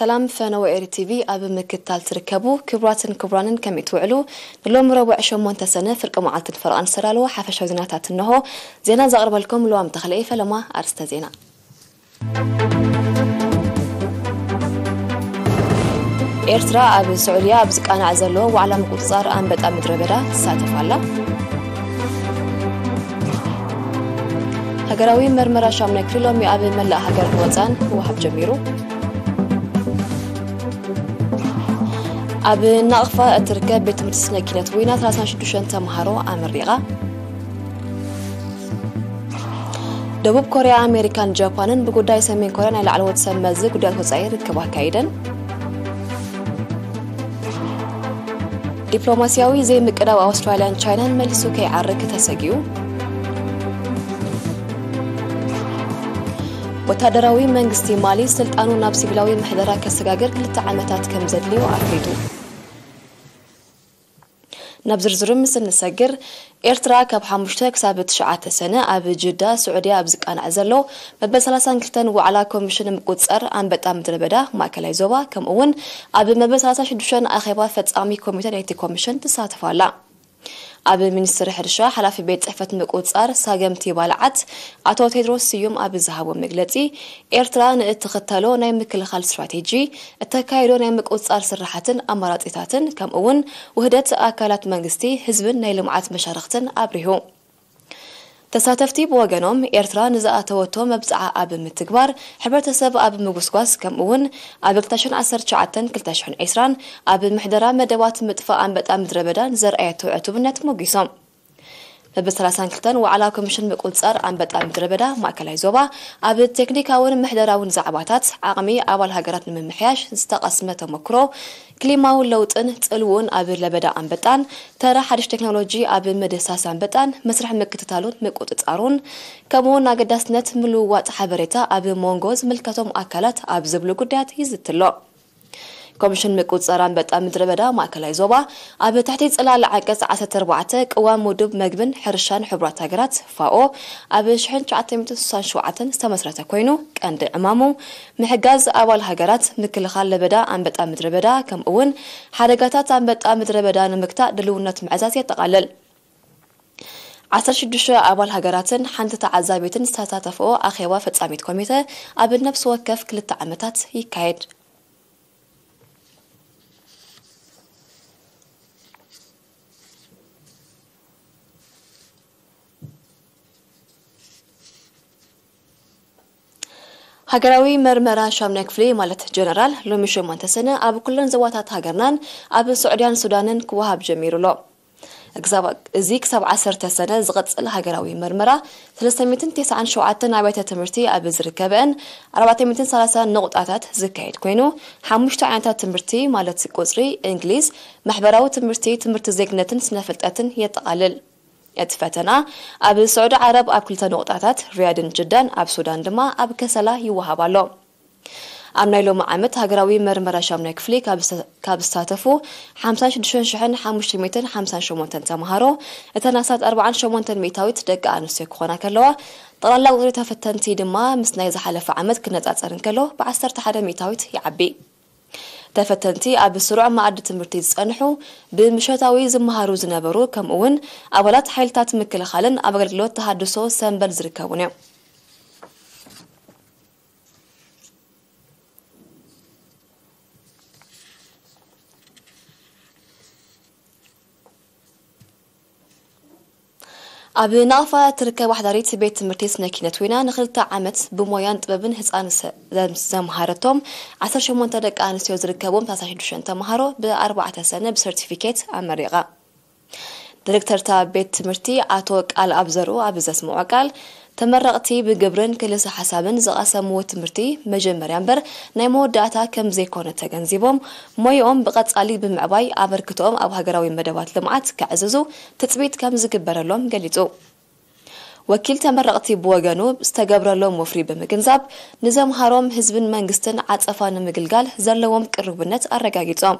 ሰላም ፈነወ ኤሪ ቲቪ ኣብ ምክትታል ትርከቡ። ክቡራትን ክቡራንን ከመይ ትውዕሉ ንሎም ረቡዕ ሸሞንተ ሰነ ፍርቂ መዓልትን ፈርቓን ዝተዳለወ ሓፈሻዊ ዜናታት እንሆ። ዜና ዘቕርበልኩም ልዋም ተኽለኢ ፈለማ ኣርስተ ዜና። ኤርትራ ኣብ ስዑልያ ኣብ ዝቃናዕ ዘሎ ዋዕላ ምቁፅፃር ኣንበጣ ምድረ በዳ ትሳተፍ ኣላ። ሃገራዊ መርመራ ሻምናይ ክፍሊ ሎሚ ኣብ መላእ ሃገር ወፃን ክወሃብ ጀሚሩ ኣብ ናቕፋ እትርከብ ቤት ትምህርቲ ስነ ኪነት ወይና 36 ተምሃሮ ኣመሪቓ። ደቡብ ኮርያ ኣሜሪካን ጃፓንን ብጉዳይ ሰሜን ኮርያ ናይ ላዕለዎት ሰብ መዚ ጉዳያት ወፃኢ ርክብ ኣካይደን። ዲፕሎማስያዊ ዘይምቅዳው ኣውስትራልያን ቻይናን መሊሱ ከይዓርግ ተሰጊኡ። ወታደራዊ መንግስቲ ማሊ ስልጣኑ ናብ ሲቪላዊ ምሕደራ ከሰጋገር ክልተ ዓመታት ከም ዘድልዮ ኣፍሪጡ ናብ ዝርዝሩ ምስ እንሰግር ኤርትራ ካብ 5 ክሳብ 9 ሰነ ኣብ ጅዳ ስዑድያ ኣብ ዝቃናዕ ዘሎ መበል 32 ዋዕላ ኮሚሽን ምቁፅፃር ኣንበጣ ምድረ በዳ ማእከላይ ዞባ ከምኡ እውን ኣብ መበል 36 ኣኼባ ፈፃሚ ኮሚቴ ናይቲ ኮሚሽን ትሳተፍ ኣላ ኣብ ሚኒስትሪ ሕርሻ ሓላፊ ቤት ፅሕፈት ምቁፅፃር ሳገምቲ ባልዓት ኣቶ ቴድሮስ ስዩም ኣብ ዝሃቦ መግለፂ ኤርትራ ንእትኽተሎ ናይ ምክልኻል ስትራቴጂ እተካይዶ ናይ ምቁፅፃር ስራሕትን ኣማራፂታትን ከምኡ እውን ውህደት ኣካላት መንግስቲ ህዝብን ናይ ልምዓት መሻርክትን ኣብሪሁ ተሳተፍቲ ብወገኖም ኤርትራ ንዝኣተወቶ መብፅዓ ኣብ ምትግባር ሕብረተሰብ ኣብ ምጉስጓስ ከምኡውን ኣብ 2192020 ኣብ ምሕደራ መደባት ምጥፋእ ኣንበጣ ምድረ በዳ ንዘርኣየቶ ዕቱብነት መጊሶም በብ32 ዋዕላዊ ኮሚሽን ምቁልፃር ኣንበጣ ምድረ በዳ ማእከላይ ዞባ ኣብ ቴክኒካውን ምሕደራውን ዛዕባታት ዓቕሚ ኣባል ሃገራት ንምምሕያሽ ዝተቐስመ ተመክሮ ክሊማውን ለውጥን ፅልውን ኣብ ለበዳ ኣንበጣን ተራ ሓድሽ ቴክኖሎጂ ኣብ ምድሳስ ኣንበጣን መስርሕ ምክትታሉን ምቁጥፃሩን ከምኡውን ኣገዳስነት ምልውዋጥ ሓበሬታ ኣብ ሞንጎ ዝምልከቶም ኣካላት ኣብ ዝብሉ ጉዳያት ይዝትሎ። ኮሚሽን ምቁፅፃር ኣንበጣ ምድረ በዳ ማእከላይ ዞባ ኣብ ትሕቲ ፅላል ዓንቀጽ 14 ቅዋም ውድብ መግብን ሕርሻን ሕቡራት ሃገራት ፋኦ ኣብ 1967 ዝተመስረተ ኮይኑ ቀንዲ ዕማሙ ምሕጋዝ ኣባል ሃገራት ምክልኻል ለበዳ ኣንበጣ ምድረ በዳ ከምኡ እውን ሓደጋታት ኣንበጣ ምድረ በዳ ንምክታእ ድልውነት ምዕዛዝ የጠቃልል። 16 ኣባል ሃገራትን ሓንቲ ተዓዛቤትን ዝተሳተፈኦ ኣኼባ ፈጻሚት ኮሚተ ኣብ ነብሲ ወከፍ ክልተ ዓመታት ይካየድ ሃገራዊ መርመራ ሻምናይ ክፍሊ ማለት ጀነራል ሎሚ ሸሞንተ ሰነ ኣብ ኩለን ዞባታት ሃገርናን ኣብ ስዑድያን ሱዳንን ክወሃብ ጀሚሩሎ እዚ ክሳብ 10 ሰነ ዝቐፅል ሃገራዊ መርመራ 397 ኣብያተ ትምህርቲ ኣብ ዝርከበን 430 ነቑጣታት ዝካየድ ኮይኑ ሓሙሽተ ዓይነታት ትምህርቲ ማለት ቁፅሪ እንግሊዝ ማሕበራዊ ትምህርቲ ትምህርቲ ዜግነትን ስነ የጠቃልል እቲ ፈተና ኣብ ስዑዲ ዓረብ ኣብ ክልተ ነቑጣታት ሪያድን ጅዳን ኣብ ሱዳን ድማ ኣብ ከሰላ ይወሃብ ኣሎ ኣብ ናይ ሎሚ ዓመት ሃገራዊ መርመራ ሻምናይ ክፍሊ ካብ ዝሳተፉ 56558 ተምሃሮ እተን ኣሳት 48 ሚእታዊት ደቂ ኣንስትዮ ክኾና ከለዋ ጠቕላላ ቁፅሪ ተፈተንቲ ድማ ምስ ናይ ዝሓለፈ ዓመት ክነፃፀር እንከሎ ብ11 ሚእታዊት ይዓቢ ተፈተንቲ ኣብ ስሩዕ ማኣዲ ትምህርቲ ዝፀንሑ ብምሸታዊ ዝመሃሩ ዝነበሩ ከምኡ እውን ኣባላት ሓይልታት ምክልኻልን ኣብ ኣገልግሎት ተሃድሶ ሰንበል ዝርከቡን እዮም ኣብ ናቕፋ ትርከብ ዋሕዳሪት ቤት ትምህርቲ ስነ ኪነት ንክልተ ዓመት ብሞያን ጥበብን ህፃን ዘምሃረቶም 18 ደቂ ኣንስትዮ ዝርከቦም 36 ተምሃሮ ብ4 ሰነ ብሰርቲፊኬት ኣመሪቓ ዲሬክተርታ ቤት ትምህርቲ ኣቶ ቃል ኣብዘሩ ኣብ ዘስምዖ ቃል ተመረቕቲ ብግብርን ክልሲ ሓሳብን ዝቐሰምዎ ትምህርቲ መጀመርያ እምበር ናይ መወዳእታ ከም ዘይኮነ ተገንዚቦም ሞይኦም ብቐጻሊ ብምዕባይ ኣበርክቶኦም ኣብ ሃገራዊ መደባት ልምዓት ክዕዝዙ ትፅቢት ከም ዝግበረሎም ገሊጹ። ወኪል ተመረቕቲ ብወገኑ ዝተገብረሎም ወፍሪ ብምግንዛብ ንዘምሃሮም ህዝብን መንግስትን ዓፀፋ ንምግልጋል ዘለዎም ቅርብነት ኣረጋጊጾም።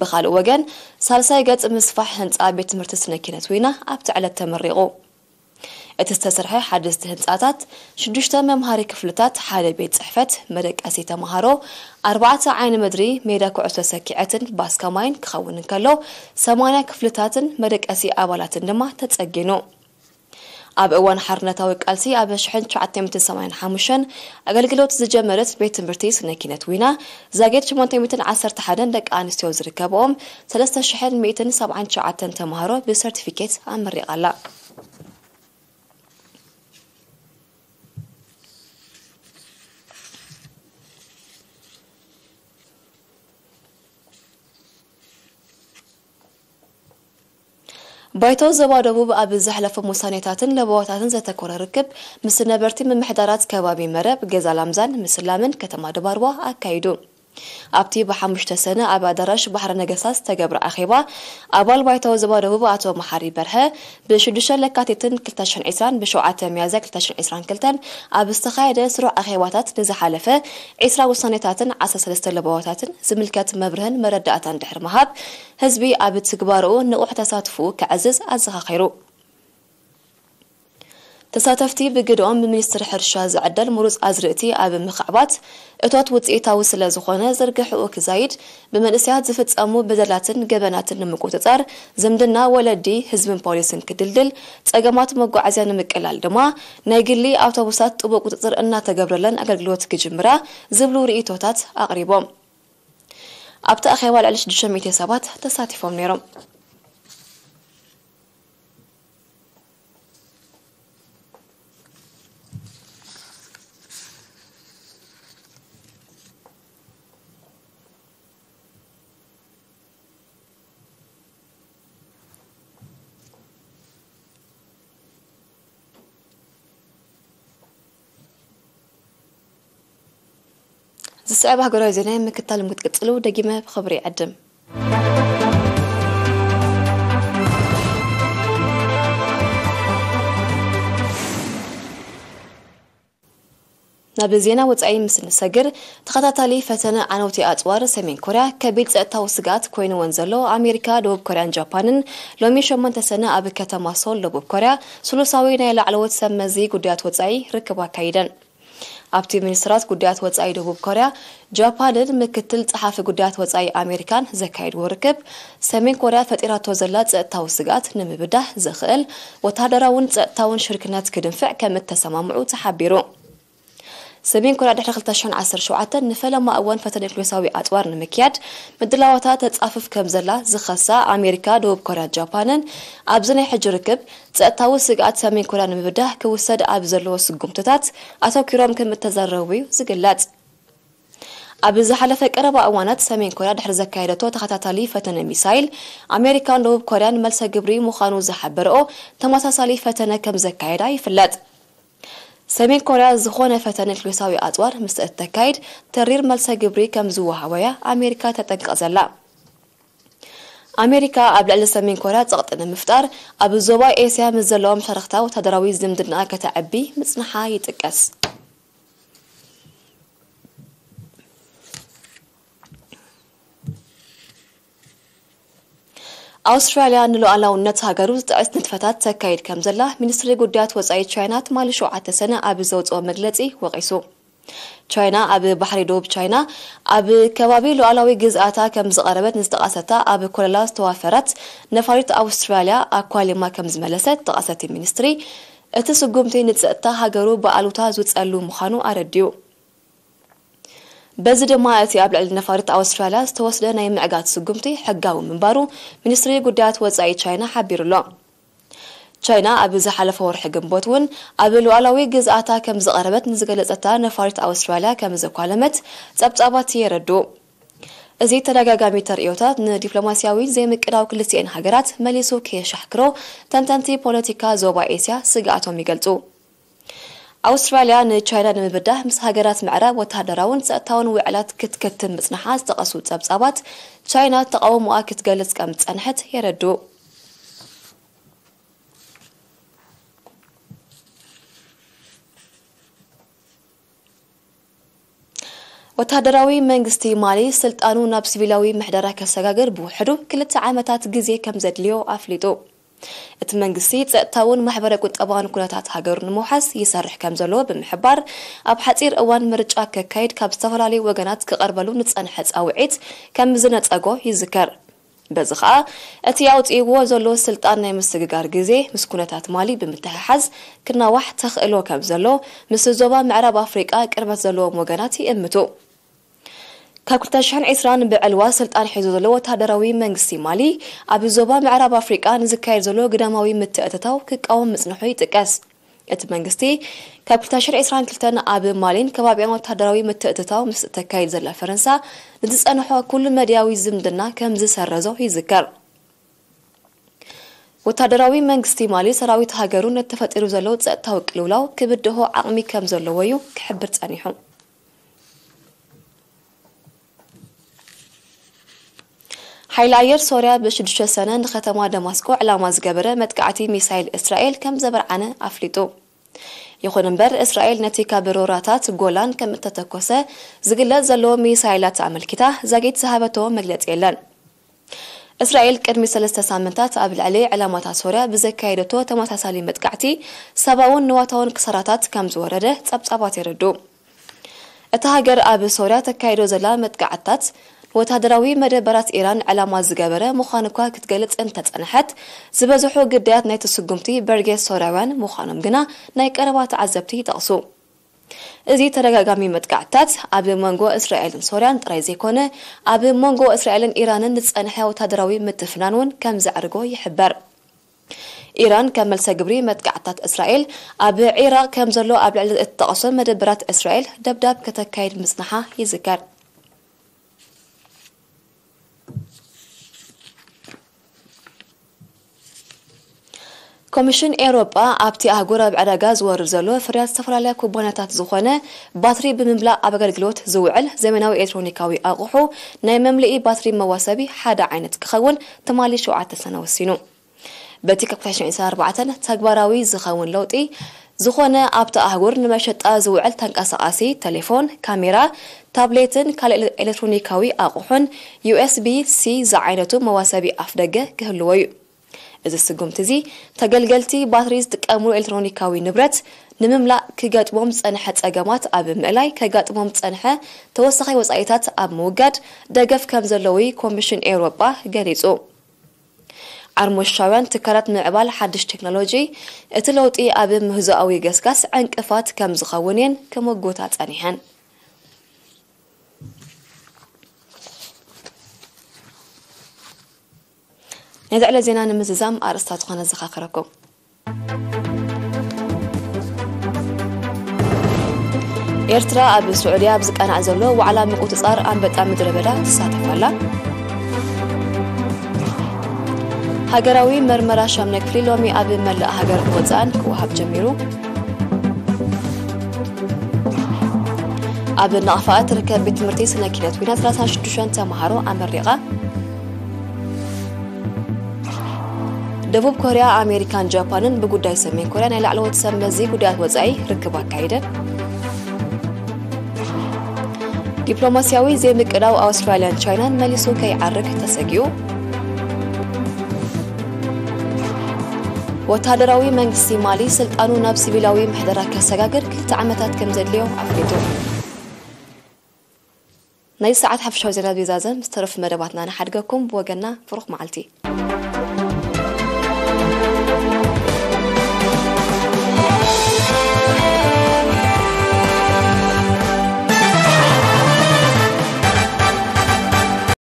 ብካልእ ወገን ሳልሳይ ገጽ ምስፋሕ ህንፃ ቤት ትምህርቲ ስነ ኪነት ኣብቲ ዕለት ተመሪቑ እቲ ዝተሰርሐ ሓደስቲ ህንፃታት ሽዱሽተ መምሃሪ ክፍልታት ሓደ ቤት ፅሕፈት መደቀሲ ተምሃሮ ኣርባዕተ ዓይኒ ምድሪ ሜዳ ኩዕሶ ሰኪዐትን ባስካ ማይን ክኸውን እንከሎ 80 ክፍልታትን መደቀሲ ኣባላትን ድማ ተፀጊኑ ኣብ እዋን ሓርነታዊ ቃልሲ ኣብ 1985 ኣገልግሎት ዝጀመረት ቤት ትምህርቲ ስነ ዊና ዛጌት 811 ደቂ ኣንስትዮ ዝርከብኦም 3179 ተምሃሮ ብሰርቲፊኬት ኣመሪቓላ ባይቶ ዞባ ደቡብ ኣብ ዘሕለፈ ውሳኔታትን ለበዋታትን ዘተኮረ ርክብ ምስ ነበርቲ ምምሕዳራት ከባቢ መረብ ገዛ ላምዛን ምስላምን ከተማ ደባርዋ ኣካይዱ ኣብቲ ብሓሙሽተ ሰነ ኣብ ኣዳራሽ ባሕረ ነገስታት ዝተገብረ ኣኼባ ኣባል ባይታዊ ዞባ ደቡብ ኣቶ መሓሪ በርሀ ብ6 ለካቲትን 2020 ብ7 ሚያዝያ 2022 ኣብ ዝተኻየደ ስሩዕ ኣኼባታት ንዝሓለፈ 20 ውሳኔታትን 13 ለበዋታትን ዝምልከት መብርህን መረዳእታን ድሕሪ ምሃብ ህዝቢ ኣብ ትግባርኡ ንቑሕ ተሳትፍኡ ክዕዝዝ ኣዘኻኺሩ ተሳተፍቲ ብግድኦም ብሚኒስትሪ ሕርሻ ዝዕደል ምሩፅ ኣዝርእቲ ኣብ ምክዕባት እቶት ውፅኢታዊ ስለ ዝኾነ ዘርግሕኡ ክዛይድ ብመንእስያት ዝፍፀሙ በደላትን ገበናትን ንምቁፅፃር ዝምድና ወለዲ ህዝብን ፖሊስን ክድልድል ፀገማት መጓዓዝያ ንምቅላል ድማ ናይ ግሊ ኣውቶቡሳት ጥቡቅ ቁፅፅር እናተገብረለን ኣገልግሎት ክጅምራ ዝብሉ ርእቶታት ኣቕሪቦም። ኣብቲ ኣኼባ ልዕሊ 600 ሰባት ተሳቲፎም ነይሮም ዝስዕብ ሃገራዊ ዜና ምክታል ምክትቅፅሉ ደጊመ ብክብሪ ይዕድም ናብ ዜና ወፃኢ ምስ ንሰግር ተኸታታሊ ፈተነ ዓነውቲ ኣፅዋር ሰሜን ኮርያ ከቢድ ፀጥታዊ ስጋት ኮይኑወን ዘሎ ኣሜሪካ ደቡብ ኮርያን ጃፓንን ሎሚ 8 ሰነ ኣብ ከተማ ሶል ደቡብ ኮርያ ስሉሳዊ ናይ ላዕለዎት ሰብ መዚ ጉዳያት ወፃኢ ርክብ ኣካይደን ኣብቲ ሚኒስትራት ጉዳያት ወፃኢ ደቡብ ኮርያ ጃፓንን ምክትል ፀሓፊ ጉዳያት ወፃኢ ኣሜሪካን ዘካየድዎ ርክብ። ሰሜን ኮርያ ፈጢራቶ ዘላ ፀጥታዊ ስጋት ንምብዳህ ዘኽእል ወታደራውን ፀጥታውን ሽርክነት ክድንፍዕ ከም እተሰማምዑ ተሓቢሩ ሰሜን ኮርያ ድሕሪ 2017 ንፈለማ እዋን ፈተነ ፖሊሳዊ ኣፅዋር ንምክያድ ምድላዋታ ተፃፍፍ ከም ዘላ ዝኸሳ ኣሜሪካ ደቡብ ኮርያ ጃፓንን ኣብዚ ናይ ሕጂ ርክብ ፀጥታዊ ስግኣት ሰሜን ኮርያ ንምብዳህ ክውሰድ ኣብ ዘለዎ ስጉምትታት ኣተኪሮም ከም እተዘረቡ እዩ ዝግለጽ። ኣብ ዝሓለፈ ቀረባ እዋናት ሰሜን ኮርያ ድሕሪ ዘካየደቶ ተኸታታሊ ፈተነ ሚሳይል ኣሜሪካን ደቡብ ኮርያን መልሰ ግብሪ ምዃኑ ዝሓበርኦ ተመሳሳሊ ፈተነ ከም ዘካየዳ ይፍለጥ ሰሜን ኮርያ ዝኾነ ፈተነ ፖሊሳዊ ኣፅዋር ምስ እተካይድ ተሪር መልሰ ግብሪ ከም ዝወሃበያ ኣሜሪካ ተጠንቀቕ ዘላ ኣሜሪካ ኣብ ልዕሊ ሰሜን ኮርያ ፀቕጢ ንምፍጣር ኣብ ዞባ ኤስያ ምስ ዘለዎም ሸረኽታ ወታደራዊ ዝምድና ከተዕቢ ምፅንሓ ይጥቀስ ኣውስትራልያ ንሉኣላውነት ሃገሩ ዝጥዕስ ንጥፈታት ተካይድ ከም ዘላ ሚኒስትሪ ጉዳያት ወፃኢ ቻይና ትማሊ ሸውዓተ ሰነ ኣብ ዘውፅኦ መግለፂ ወቂሱ። ቻይና ኣብ ባሕሪ ደቡብ ቻይና ኣብ ከባቢ ሉኣላዊ ግዝኣታ ከም ዝቐረበት ንዝጠቓሰታ ኣብ ኮለላ ዝተዋፈረት ነፋሪት ኣውስትራልያ ኣኳሊማ ከም ዝመለሰት ጠቐሰቲ ሚኒስትሪ እቲ ስጉምቲ ንፀጥታ ሃገሩ ብኣሉታ ዝውፀሉ ምዃኑ ኣረድዩ በዚ ድማ እቲ ኣብ ልዕሊ ነፋሪት ኣውስትራልያ ዝተወስደ ናይ ምዕጋት ስጉምቲ ሕጋዊ ምንባሩ ሚኒስትሪ ጉዳያት ወፃኢ ቻይና ሓቢሩሎ። ቻይና ኣብ ዝሓለፈ ወርሒ ግንቦት እውን ኣብ ሉኣላዊ ግዝኣታ ከም ዝቐረበት ንዝገለፀታ ነፋሪት ኣውስትራልያ ከም ዘኳለመት ጸብጻባት የረድኡ እዚ ተደጋጋሚ ተርእዮታት ንዲፕሎማስያዊ ዘይምቅዳው ክልቲአን ሃገራት መሊሱ ከየሻሕክሮ ተንተንቲ ፖለቲካ ዞባ ኤስያ ስጋኣቶም ይገልጹ ኣውስትራልያ ንቻይና ንምብዳህ ምስ ሃገራት ምዕራብ ወተሃደራውን ፀጥታውን ውዕላት ክትከትም ምፅናሓ ዝጠቐሱ ጸብጻባት ቻይና ተቃውሞኣ ክትገልጽ ከም ዝጸንሐት የረድኡ ወተሃደራዊ መንግስቲ ማሊ ስልጣኑ ናብ ሲቪላዊ ምሕደራ ከሰጋግር ብውሕዱ ክልተ ዓመታት ግዜ ከም ዘድልዮ ኣፍሊጡ እቲ መንግስቲ ፀጥታውን ማሕበረ ቁጠባውን ኩነታት ሃገሩ ንምውሓስ ይሰርሕ ከም ዘለዎ ብምሕባር ኣብ ሓፂር እዋን ምርጫ ከካይድ ካብ ዝተፈላለዩ ወገናት ክቐርበሉ ንፀንሐ ፃውዒት ከም ዝነፀጎ ይዝከር። በዚ ከዓ እቲ ኣውፅይዎ ዘሎ ስልጣን ናይ ምስግጋር ግዜ ምስ ኩነታት ማሊ ብምትሕሓዝ ክናዋሕ ተኽእሎ ከም ዘሎ ምስ ዞባ ምዕራብ ኣፍሪቃ ቅርበት ዘለዎም ወገናት ይእምቱ ካብ 2020 ብዕልዋ ስልጣን ሒዙ ዘሎ ወታደራዊ መንግስቲ ማሊ ኣብ ዞባ ምዕራብ ኣፍሪቃ ንዝካየድ ዘሎ ግዳማዊ ምትእትታው ክቃወም ምጽንሑ ይጥቀስ። እቲ መንግስቲ ካብ 2022 ኣብ ማሊን ከባቢያን ወታደራዊ ምትእትታው ምስ ተካይድ ዘላ ፈረንሳ ንዝጸንሖ ኩሉ መድያዊ ዝምድና ከም ዝሰረዞ ይዝከር። ወታደራዊ መንግስቲ ማሊ ሰራዊት ሃገሩ ነተፈጢሩ ዘሎ ፀጥታዊ ቅልውላው ክብድሆ ዓቕሚ ከም ዘለዎ እዩ ክሕብር ጸኒሑ ሓይሊ ኣየር ሶርያ ብ6 ሰነ ንከተማ ደማስቆ ዕላማ ዝገበረ መጥቃዕቲ ሚሳይል እስራኤል ከም ዘበርዓነ ኣፍሊጡ ይኹን እምበር እስራኤል ነቲ ካብ ሮራታት ጎላን ከም እተተኮሰ ዝግለጽ ዘለዎ ሚሳይላት ኣመልኪታ ዘጌት ዝሃበቶ መግለፂ የለን። እስራኤል ቅድሚ ሰለስተ ሳምንታት ኣብ ልዕሊ ዕላማታት ሶርያ ብዘካየደቶ ተመሳሳሊ መጥቃዕቲ ሰብኣውን ንዋታውን ክሰራታት ከም ዝወረደ ጸብጻባት የረዱ። እታ ሃገር ኣብ ሶርያ ተካይዶ ዘላ መጥቃዕትታት ወታደራዊ መደበራት ኢራን ዕላማ ዝገበረ ምዃኑ እኳ ክትገልጽ እንተጸንሐት። ዝበዝሑ ግዳያት ናይቲ ስጉምቲ በርጌስ ሶርያውያን ምዃኖም ግና ናይ ቀረባ ተዓዘብቲ ይጠቕሱ። እዚ ተደጋጋሚ መጥቃዕትታት ኣብ መንጎ እስራኤልን ሶርያን ጥራይ ዘይኮነ ኣብ መንጎ እስራኤልን ኢራንን ዝጸንሐ ወታደራዊ ምትፍናን እውን ከም ዘዕርጎ ይሕበር። ኢራን ከም መልሰ ግብሪ መጥቃዕትታት እስራኤል ኣብ ዒራቅ ከም ዘሎ ኣብ ልዕሊ እትጠቐሶ መደበራት እስራኤል ደብዳብ ከተካይድ ምጽናሓ ይዝከር ኮሚሽን ኤውሮጳ ኣብቲ ኣህጉር ኣብ ዕዳጋ ዝወርድ ዘሎ ፍርያት ዝተፈላለያ ኩባንያታት ዝኾነ ባትሪ ብምምላእ ኣብ ኣገልግሎት ዝውዕል ዘመናዊ ኤሌክትሮኒካዊ ኣቑሑ ናይ መምልኢ ባትሪ መዋሰቢ ሓደ ዓይነት ክኸውን ትማሊ 7 ሰነ ወሲኑ። በቲ ካብ 2024 ተግባራዊ ዝኸውን ለውጢ ዝኾነ ኣብቲ ኣህጉር ንመሸጣ ዝውዕል ተንቀሳቓሲ ቴሌፎን ካሜራ ታብሌትን ካልእ ኤሌክትሮኒካዊ ኣቑሑን USB C ዝዓይነቱ መዋሰቢ ኣፍ ደገ ክህልዎ እዩ እዚ ስጉምቲ እዚ ተገልገልቲ ባትሪ ዝጥቀምሉ ኤሌክትሮኒካዊ ንብረት ንምምላእ ክገጥሞም ዝፀንሐ ፀገማት ኣብ ምእላይ ከጋጥሞም ዝፀንሐ ተወሳኺ ወፃኢታት ኣብ ምውጋድ ደገፍ ከም ዘለዎ ኮሚሽን ኤውሮጳ ገሊጹ። ዓርሞሻውያን ትካላት ምዕባል ሓድሽ ቴክኖሎጂ እቲ ለውጢ ኣብ ምህዞኣዊ ገስጋስ ዕንቅፋት ከም ዝኸውን እየን ክምጉታ ጸኒሐን ናይ ዝዕለ ዜና ንምዝዛም ኣርእስታት ዝኾነ ዘኻኽረኩም ኤርትራ ኣብ ስዑድያ ኣብ ዝቀናዕ ዘሎ ዋዕላ ምቁፅፃር ኣንበጣ ምድረ በዳ ትሳተፋላ ሃገራዊ መርመራ ሻምነ ክፍሊ ሎሚ ኣብ መላእ ሃገር ወፃእን ክወሃብ ጀሚሩ ኣብ ነቕፋኣ ትርከብ ቤት ትምህርቲ ስነ ኪነት ኮይና 36 ተምሃሮ ኣመሪቓ ደቡብ ኮርያ ኣሜሪካን ጃፓንን ብጉዳይ ሰሜን ኮርያ ናይ ላዕለዎት ሰብ መዚ ጉዳያት ወፃኢ ርክብ ኣካይደን ዲፕሎማስያዊ ዘይምቅዳው ኣውስትራልያን ቻይናን መሊሱ ከይዓርግ ተሰጊኡ ወታደራዊ መንግስቲ ማሊ ስልጣኑ ናብ ሲቪላዊ ምሕደራ ከሰጋግር ክልተ ዓመታት ከም ዘድልዮ ኣፍሊጡ ናይ ሰዓት ሓፈሻዊ ዜና ቢዛዘን ዝተረፉ መደባትና ንሓድገኩም ብወገና ፍሩኽ መዓልቲ